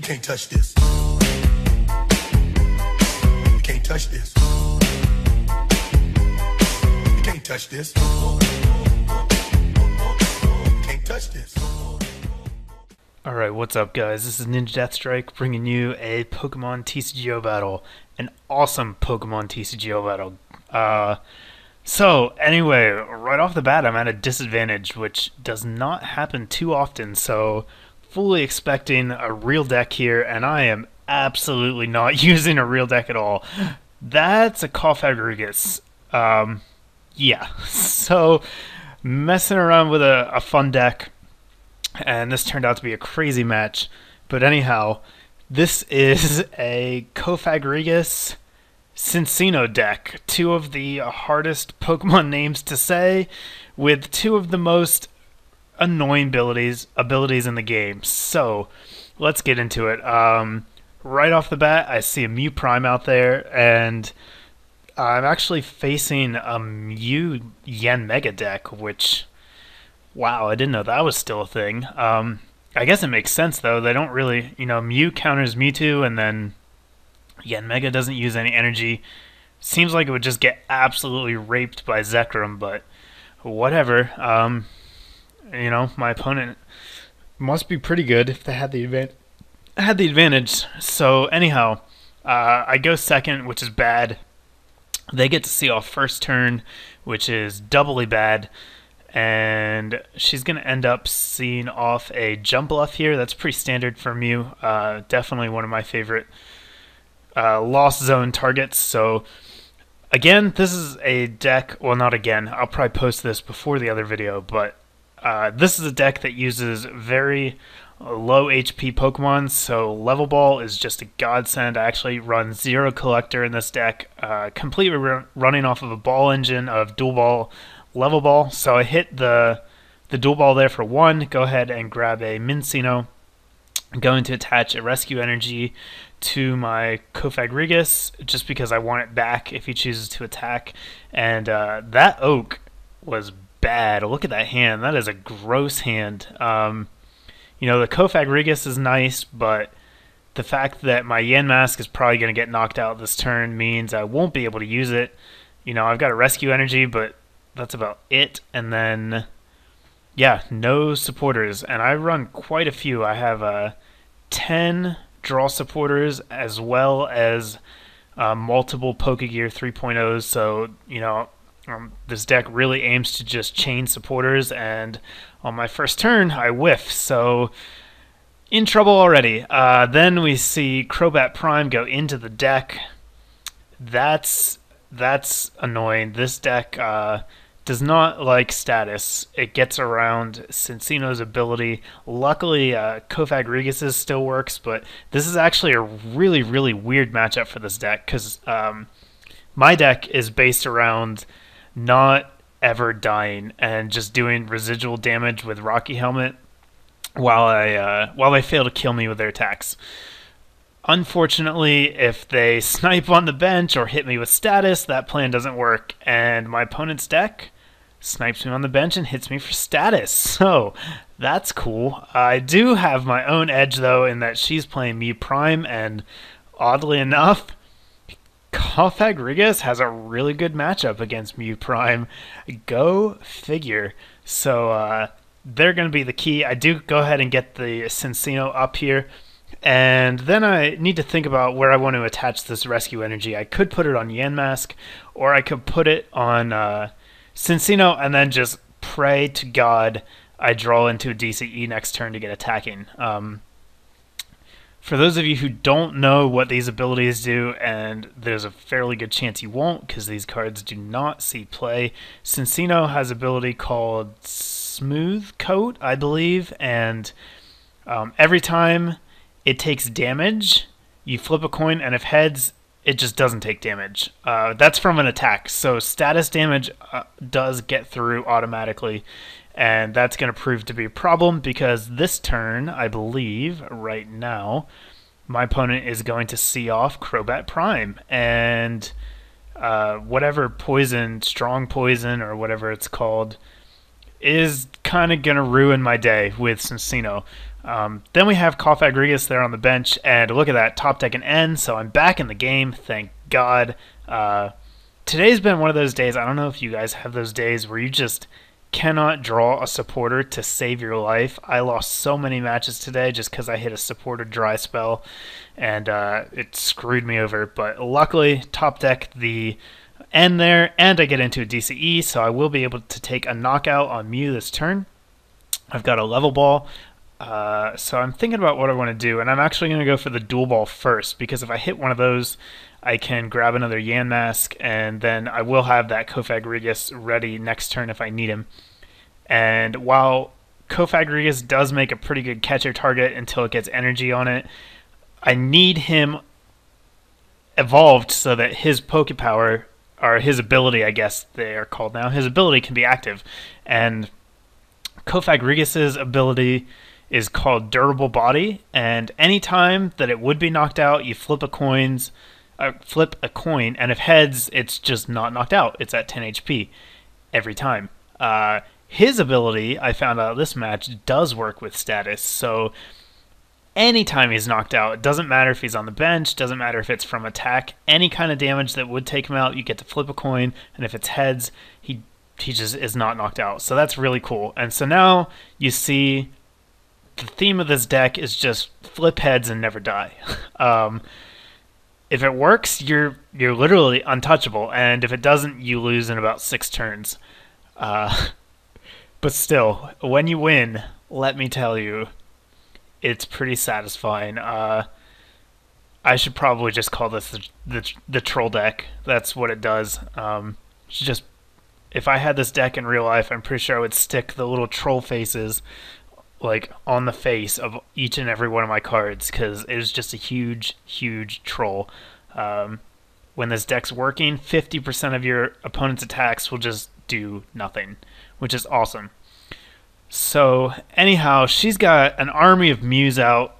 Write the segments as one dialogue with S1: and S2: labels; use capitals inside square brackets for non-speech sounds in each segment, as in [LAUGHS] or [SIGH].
S1: You can't touch this. You can't touch this. You can't touch this. You can't touch this.
S2: Alright, what's up guys? This is Ninja Deathstrike bringing you a Pokemon TCGO battle. An awesome Pokemon TCGO battle. Uh, so, anyway, right off the bat I'm at a disadvantage, which does not happen too often, so fully expecting a real deck here, and I am absolutely not [LAUGHS] using a real deck at all. That's a Cofagrigus. Um, yeah, [LAUGHS] so messing around with a, a fun deck and this turned out to be a crazy match. But anyhow, this [LAUGHS] is a Cofagrigus Cinccino deck. Two of the hardest Pokemon names to say, with two of the most annoying abilities abilities in the game. So let's get into it. Um, right off the bat, I see a Mew Prime out there, and I'm actually facing a Mew Yanmega deck, which Wow, I didn't know that was still a thing. Um, I guess it makes sense though. They don't really, you know, Mew counters Mewtwo, and then Yanmega doesn't use any energy. Seems like it would just get absolutely raped by Zekrom, but whatever. Um, you know, my opponent must be pretty good if they had the advantage. Had the advantage. So anyhow, uh, I go second, which is bad. They get to see off first turn, which is doubly bad and she's going to end up seeing off a Jumpluff here. That's pretty standard for Mew. Uh, definitely one of my favorite uh, Lost Zone targets. So, again, this is a deck. Well, not again. I'll probably post this before the other video, but uh, this is a deck that uses very low HP Pokemon, so Level Ball is just a godsend. I actually run Zero Collector in this deck, uh, completely running off of a ball engine of Dual Ball level ball. So I hit the the dual ball there for one. Go ahead and grab a Minccino. I'm going to attach a rescue energy to my Cofagrigus just because I want it back if he chooses to attack. And uh, that oak was bad. Look at that hand. That is a gross hand. Um, you know, the Cofagrigus is nice, but the fact that my Yamask is probably going to get knocked out this turn means I won't be able to use it. You know, I've got a rescue energy, but that's about it. And then, yeah, no supporters. And I run quite a few. I have uh, 10 draw supporters as well as uh, multiple Pokegear 3.0s. So, you know, um, this deck really aims to just chain supporters. And on my first turn, I whiff. So, in trouble already. Uh, then we see Crobat Prime go into the deck. That's that's annoying. This deck uh, does not like status. It gets around Cinccino's ability. Luckily, uh, Cofagrigus still works, but this is actually a really, really weird matchup for this deck because um, my deck is based around not ever dying and just doing residual damage with Rocky Helmet while I uh, while they fail to kill me with their attacks. Unfortunately, if they [LAUGHS] snipe on the bench or hit me with status, that plan doesn't work, and my opponent's deck snipes me on the bench and hits me for status. [LAUGHS] So that's cool. I do have my own edge, though, in that she's playing Mew Prime, and oddly enough, Cofagrigus has a really good matchup against Mew Prime. Go figure. So uh, they're going to be the key. I do go ahead and get the Cinccino up here. And then I need to think about where I want to attach this rescue energy. I could put it on Yamask, or I could put it on uh, Cinccino and then just pray to God I draw into a DCE next turn to get attacking. Um, for those of you who don't know what these abilities do, and there's a fairly good chance you won't because these cards do not see play, Cinccino has ability called Smooth Coat, I believe, and um, every time it takes damage, you flip a coin, and if heads, it just doesn't take damage. Uh, that's from an attack, so status damage uh, does get through automatically, and that's going to prove to be a problem because this turn, I believe, right now, my opponent is going to see off Crobat Prime, and uh, whatever poison, strong poison, or whatever it's called, is kind of going to ruin my day with Cinccino. Um, then we have Cofagrigus there on the bench, and look at that, top deck and N, so I'm back in the game, thank God. Uh, today's been one of those days, I don't know if you guys have those days where you just cannot draw a supporter to save your life. I lost so many matches today just because I hit a supporter dry spell, and uh, it screwed me over. But luckily, top deck the N there, and I get into a DCE, so I will be able to take a knockout on Mew this turn. I've got a level ball. Uh, so I'm thinking about what I want to do, and I'm actually going to go for the dual ball first because if I hit one of those, I can grab another Yamask, and then I will have that Cofagrigus ready next turn if I need him. And while Cofagrigus does make a pretty good catcher target until it gets energy on it, I need him evolved so that his Poke Power, or his ability, I guess they are called now, his ability can be active. And Cofagrigus's ability is called Durable Body, and anytime that it would be knocked out, you flip a coins, flip a coin, and if heads, it's just not knocked out. It's at 10 HP every time. Uh, his ability, I found out this match, does work with status. So anytime he's knocked out, it doesn't matter if he's on the bench, doesn't matter if it's from attack, any kind of damage that would take him out, you get to flip a coin, and if it's heads, he he just is not knocked out. So that's really cool. And so now you see the theme of this deck is just flip heads and never die. [LAUGHS] um, if it works, you're you're literally untouchable, and if it doesn't, you lose in about six turns. Uh, [LAUGHS] but still, when you win, let me tell you, it's pretty satisfying. Uh, I should probably just call this the, the, the troll deck. That's what it does. Um, just if I had this deck in real life, I'm pretty sure I would stick the little troll faces like on the face of each and every one of my cards because it is just a huge, huge troll. Um, when this deck's working, 50% of your opponent's attacks will just do nothing, which is awesome. So, anyhow, she's got an army of Mews out,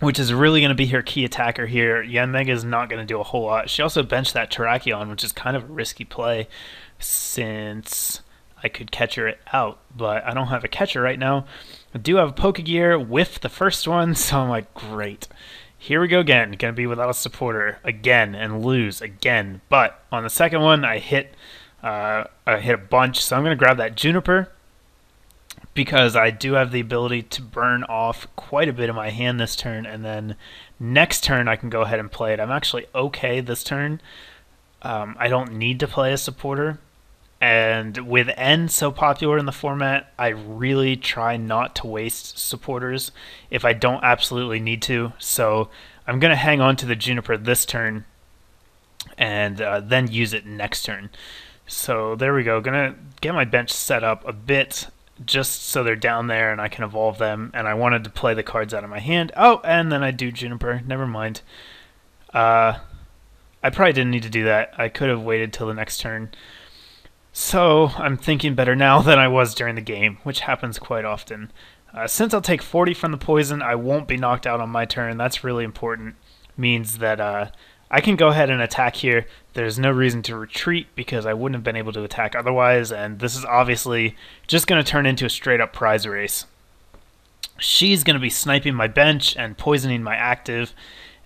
S2: which is really going to be her key attacker here. Yanmega is not going to do a whole lot. She also benched that Terrakion, which is kind of a risky play since I could catcher it out, but I don't have a catcher right now. I do have a Pokegear with the first one, [LAUGHS] so I'm like, great. Here we go again. Gonna be without a supporter again and lose again. But on the second one, I hit, uh, I hit a bunch, so I'm gonna grab that Juniper because I do have the ability to burn off quite a bit of my hand this turn, and then next turn I can go ahead and play it. I'm actually okay this turn. Um, I don't need to play a supporter and with N so popular in the format, I really try not to waste supporters if I don't absolutely need to. So I'm going to hang on to the Juniper this turn and uh, then use it next turn. So there we go. To get my bench set up a bit just so they're down there and I can evolve them. And I wanted to play the cards out of my hand. Oh, and then I do Juniper. Never mind. Uh, I probably didn't need to do that. I could have waited till the next turn. So I'm thinking better now [LAUGHS] than I was during the game, which happens quite often. Uh, since I'll take 40 from the poison, I won't be knocked out on my turn. That's really important. Means that uh, I can go ahead and attack here. There's no reason to retreat because I wouldn't have been able to attack otherwise, and this is obviously just going to turn into a straight up prize race. She's going to be sniping my bench and poisoning my active,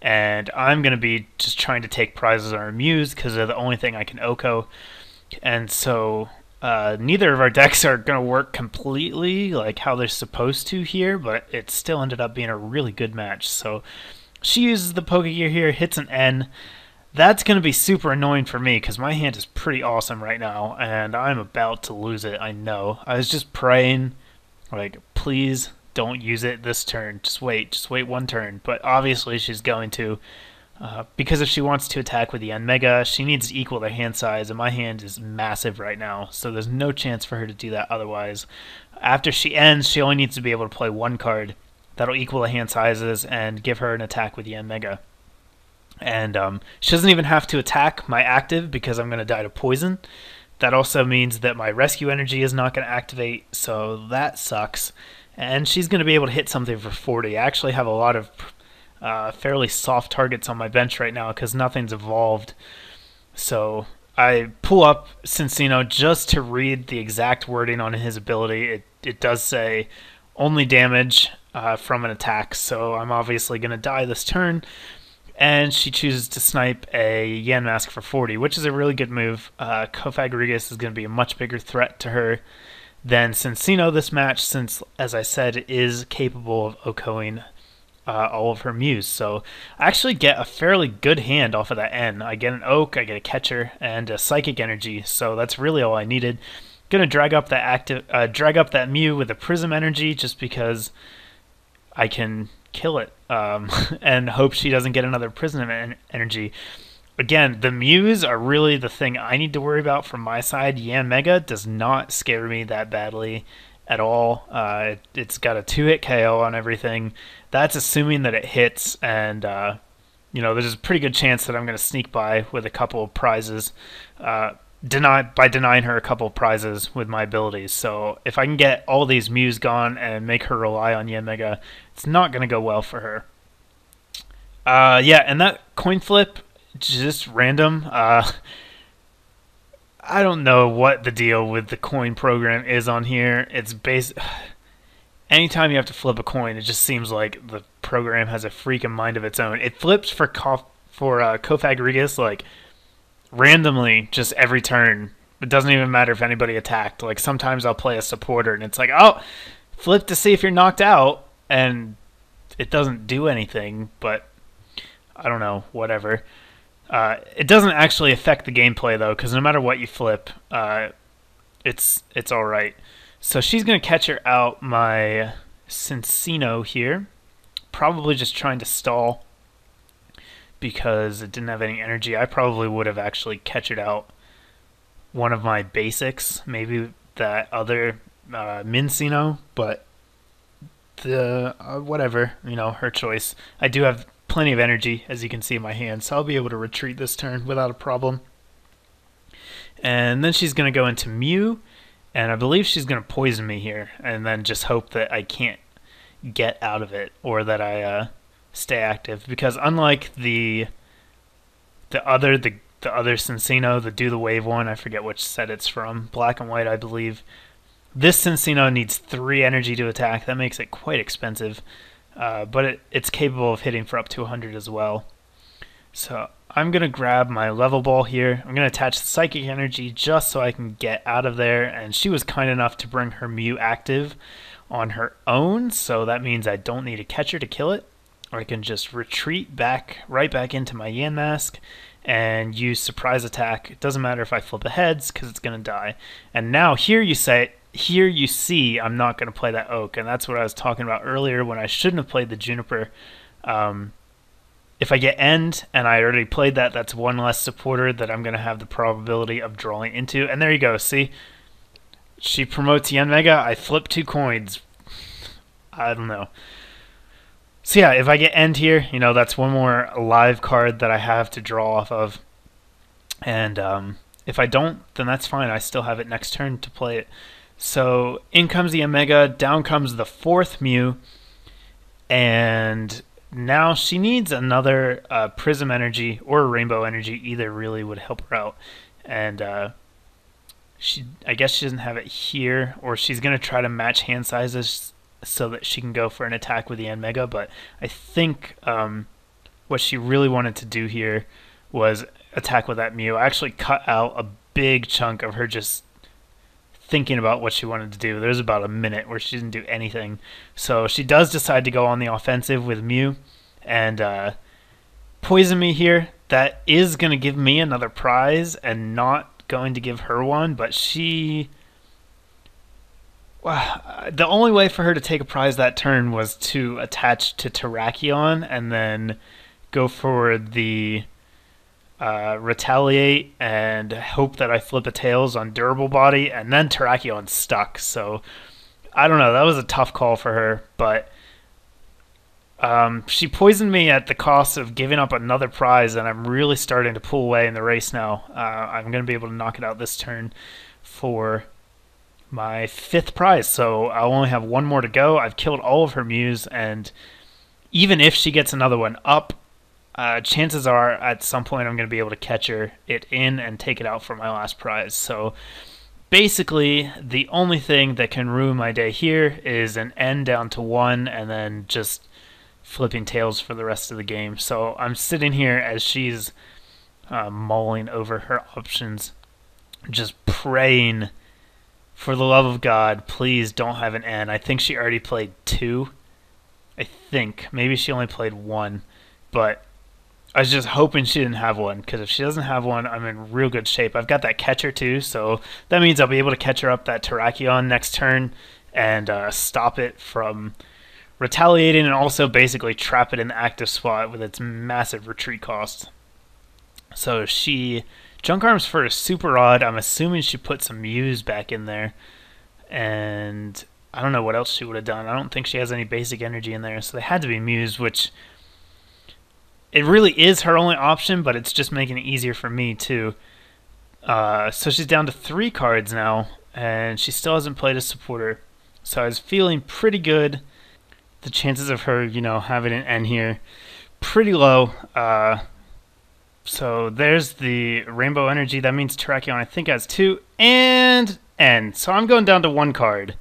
S2: and I'm going to be just trying to take prizes on her Mews because they're the only thing I can OHKO and so uh, neither of our [LAUGHS] decks are going to work completely like how they're supposed to here, but it still ended up being a really good match. So she uses the Pokegear here, hits an N. That's going to be super annoying for me because my hand is pretty awesome right now, and I'm about to lose it, I know. I was just praying, like, please don't use it this turn. Just wait, just wait one turn. But obviously she's going to. Uh, because if she wants to attack with the Yanmega, she needs to equal their hand size, and my hand is massive right now, so there's no chance for her to do that otherwise. After she ends, she only needs to be able to play one card that'll equal the hand sizes and give her an attack with the Yanmega. And um, she doesn't even have to attack my active because I'm going to die to poison. That also means that my rescue energy is not going to activate, so that sucks. And she's going to be able to hit something for 40. I actually have a lot of uh, fairly soft targets on my bench right now because nothing's evolved. So I pull up Cinccino just to read the exact wording on his ability. It it does say only damage uh, from an attack, so I'm obviously going to die this turn. And she chooses to snipe a Yamask for 40, which is a really good move. Uh, is going to be a much bigger threat to her than Cinccino this match, since, as I said, is capable of OHKOing uh, all of her Mews. So I actually get a fairly good hand off of that N. I get an Oak, I get a Catcher, and a Psychic Energy. So that's really all I needed. Gonna drag up that active, uh, drag up that Mew with a Prism Energy just because I can kill it um, [LAUGHS] and hope she doesn't get another Prism en- Energy. Again, the Mews are really the thing I need to worry about from my side. Yanmega does not scare me that badly at all. Uh, it, has got a two hit KO on everything. That's assuming that it hits, and uh, you know there's a pretty good chance that I'm going to sneak by with a couple of prizes. Uh, deny by denying her a couple of prizes with my abilities. So if I can get all these Mews gone and make her rely on Yanmega, it's not going to go well for her. Uh, yeah, and that coin flip, just random. Uh, I don't know what the deal with the coin program is on here. It's base. [SIGHS] Anytime you have to flip a coin, it just seems like the program has a freaking mind of its own. It flips for for uh, Cofagrigus like randomly just every turn. It doesn't even matter if anybody attacked. Like sometimes I'll play a supporter and it's like, oh, flip to see if you're knocked out, and it doesn't do anything. But I don't know, whatever. Uh, it doesn't actually affect the gameplay though, because no matter what you flip, uh, it's it's all right. So she's gonna catch her out my Cinccino here, probably just trying to stall because it didn't have any energy. I probably would have actually catch it out one of my basics, maybe that other uh, Minccino, but the uh, whatever, you know, her choice. I do have plenty of energy, as you can see in my hand, so I'll be able to retreat this turn without a problem. And then she's going to go into Mew, and I believe she's going to poison me here, and then just hope that I can't get out of it, or that I uh, stay active because unlike the the other the the other Cinccino, the Do the Wave one, I forget which set it's from, black and white, I believe. This Cinccino needs three energy to attack. That makes it quite expensive, uh, but it, it's capable of hitting for up to 100 as well. So I'm gonna grab my level ball here. I'm gonna attach the psychic energy just so I can get out of there. And she was kind enough to bring her Mew active on her own, so that means I don't need a catcher to kill it or I can just retreat back right back into my Yamask and use surprise attack. It doesn't matter if I flip the heads because it's going to die. And now here you say here you see I'm not going to play that oak, and that's what I was talking about earlier when I shouldn't have played the juniper. Um, if I get N and I already played that, that's one less supporter that I'm going to have the probability of drawing into. And there you go. See, she promotes Yanmega. I flip two coins. I don't know. So yeah, if I get N here, you know, that's one more live card that I have to draw off of. And um, if I don't, then that's fine. I still have it next turn to play it. So in comes the Omega, down comes the fourth Mew, and now she needs another uh, Prism Energy or Rainbow Energy. Either really would help her out. And uh, she, I guess she doesn't have it here, or she's gonna try to match hand sizes so that she can go for an attack with the Omega. But I think um, what she really wanted to do here was attack with that Mew. I actually cut out a big chunk of her just thinking about what she wanted to do. There's about a minute where she didn't do anything. So she does decide to go on the offensive with Mew and uh, poison me here. That is going to give me another prize and not going to give her one, but she well, [SIGHS] the only way for her to take a prize that turn was to attach to Terrakion and then go for the uh, retaliate and hope that I flip a tails on durable body, and then Terrakion stuck. So I don't know. That was a tough call for her, but um, she poisoned me at the cost of giving up another prize, and I'm really starting to pull away in the race now. Uh, I'm going to be able to knock it out this turn for my fifth prize. So I only have one more to go. I've killed all of her Mews, and even if she gets another one up, uh, chances are at some point I'm going to be able to catch her it in and take it out for my last prize. So basically, the only thing that can ruin my day here is an N down to one and then just flipping tails for the rest of the game. So I'm sitting here as she's uh, mulling over her options, just praying for the love of God, please don't have an N. I think she already played two. I think. Maybe she only played one. But I was just hoping she didn't have one because if she doesn't have one, I'm in real good shape. I've got that catcher too, so that means I'll be able to catch her up that Terrakion next turn and uh, stop it from retaliating and also basically trap it in the active spot with its massive retreat cost. So she junk arms for a Super Rod. I'm assuming she put some Mews back in there, and I don't know what else she would have done. I don't think she has any basic energy in there, so they had to be Mews, which it really is her only option, but it's just making it easier for me too. Uh, so she's down to three cards now, and she still hasn't played a supporter. So I was feeling pretty good. The chances of her, you know, having an N here, pretty low. Uh, so there's the rainbow energy. That means Terrakion, I think, has two and N. So I'm going down to one card.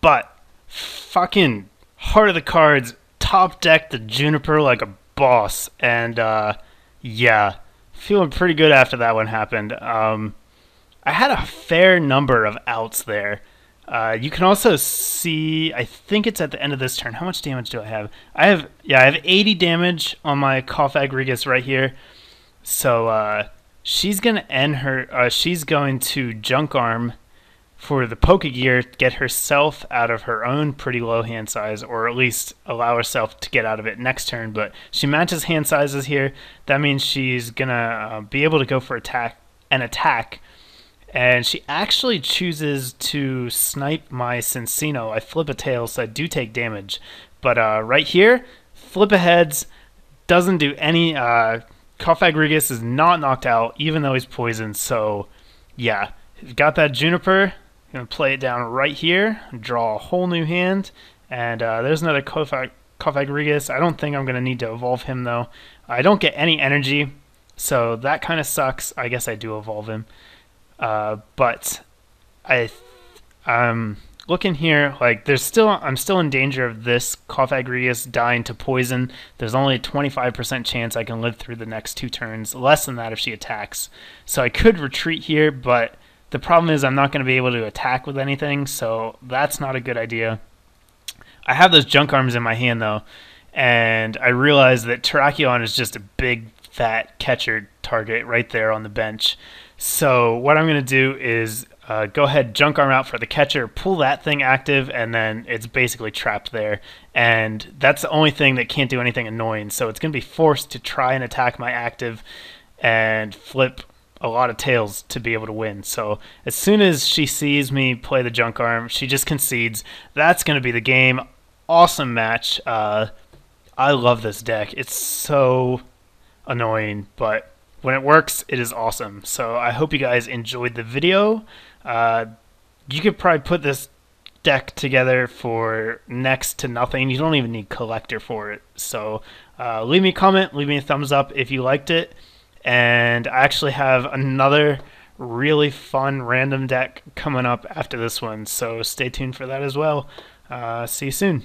S2: But fucking heart of the cards, top deck the Juniper like a boss, and uh, yeah, feeling pretty good after that one happened. Um, I had a fair number of outs there. Uh, you can also see, I think it's at the end of this turn. How much damage do I have? I have, yeah, I have 80 damage on my Cofagrigus right here. So uh, she's going to end her, uh, she's going to Junk Arm for the Pokegear, get herself out of her own pretty low hand size, or at least allow herself to get out of it next turn. But she matches hand sizes here. That means she's gonna uh, be able to go for attack and attack. And she actually chooses to snipe my Cinccino. I flip a tail, so I do take damage. But uh, right here, flip a heads doesn't do any. Uh, is not knocked out, even though he's poisoned. So, yeah, got that Juniper Gonna play it down right here, draw a whole new hand, and uh, there's another Cofag Cofagrigus. I don't think I'm gonna need to evolve him though. I don't get any energy, so that kind of sucks. I guess I do evolve him, uh, but I, um, looking here, like there's still I'm still in danger of this Cofagrigus dying to poison. There's only a 25% chance I can live through the next two turns, less than that if she attacks. So I could retreat here, but the problem is I'm not going to be able to attack with anything, so that's not a good idea. I have those junk arms in my hand though, and I realize that Terrakion is just a big fat catcher target right there on the bench. So what I'm going to do is uh, go ahead, junk arm out for the catcher, pull that thing active, and then it's basically trapped there. And that's the only thing that can't do anything annoying. So it's going to be forced to try and attack my active and flip a lot of tails to be able to win. So as soon as she sees me play the junk arm, she just concedes. That's going to be the game. Awesome match. Uh, I love this deck. It's so annoying, but when it works, it is awesome. So I hope you guys enjoyed the video. Uh, you could probably put this deck together for next to nothing. You don't even need collector for it. So uh, leave me a comment, leave me a thumbs up if you liked it and I actually have another really fun random deck coming up after this one, so stay tuned for that as well. Uh, see you soon.